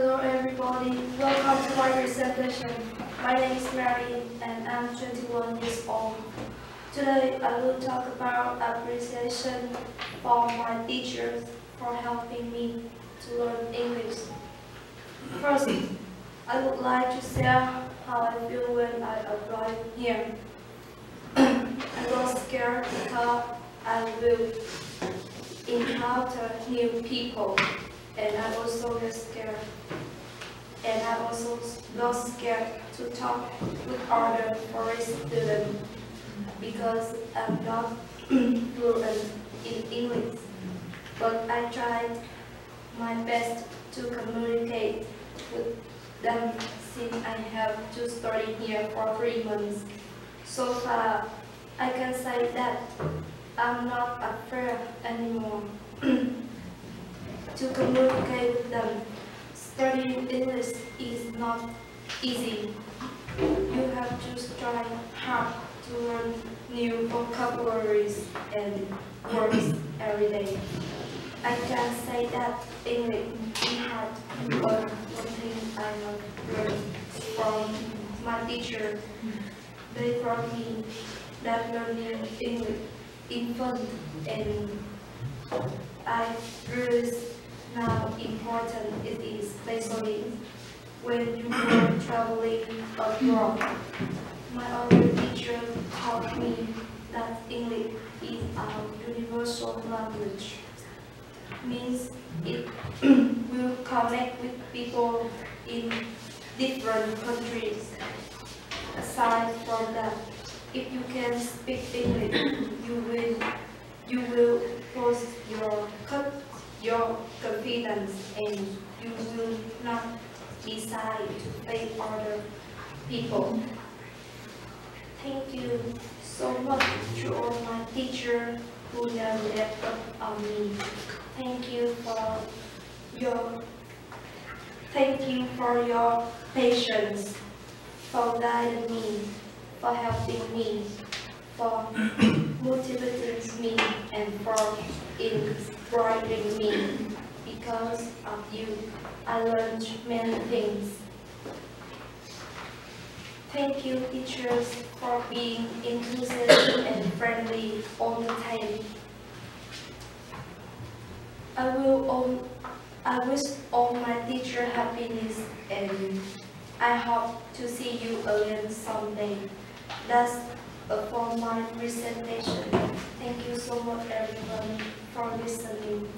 Hello everybody, welcome to my presentation. My name is Mary and I'm 21 years old. Today I will talk about appreciation for my teachers for helping me to learn English. First, I would like to share how I feel when I arrived here. I was scared because I will encounter new people and I also was scared. And I also was scared to talk with other foreign students because I'm not fluent in English. But I tried my best to communicate with them since I have to study here for three months. So far, I can say that I'm not afraid anymore to communicate with them. Studying English is not easy. You have to try hard to learn new vocabularies and words every day. I can say that English is hard, but one thing I learned from my teacher, they taught me that learning English is fun and I realize now important it is, especially when you are traveling abroad. My other teacher taught me that English is a universal language. Means it will connect with people in different countries. Aside from that, if you can speak English, you will you will boost your your you will not decide to face other people. Thank you so much to all my teachers who have left on me. Thank you for your thank you for your patience, for guiding me, for helping me, for motivating me, and for inspiring me. Because of you, I learned many things. Thank you, teachers, for being inclusive and friendly all the time. I will all, I wish all my teacher happiness and I hope to see you again someday. That's for my presentation. Thank you so much everyone for listening.